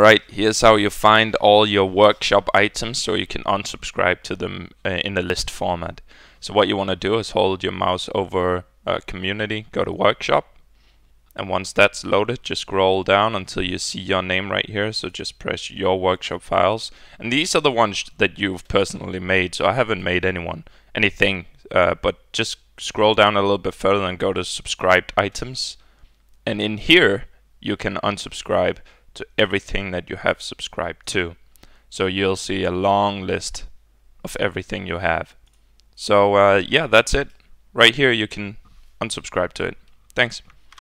Alright, here's how you find all your workshop items so you can unsubscribe to them uh, in a list format. So what you want to do is hold your mouse over uh, community, go to workshop, and once that's loaded just scroll down until you see your name right here. So just press your workshop files. And these are the ones that you've personally made. So I haven't made anyone anything uh, but just scroll down a little bit further and go to subscribed items. And in here you can unsubscribe to everything that you have subscribed to. So you'll see a long list of everything you have. So uh, yeah, that's it. Right here you can unsubscribe to it. Thanks.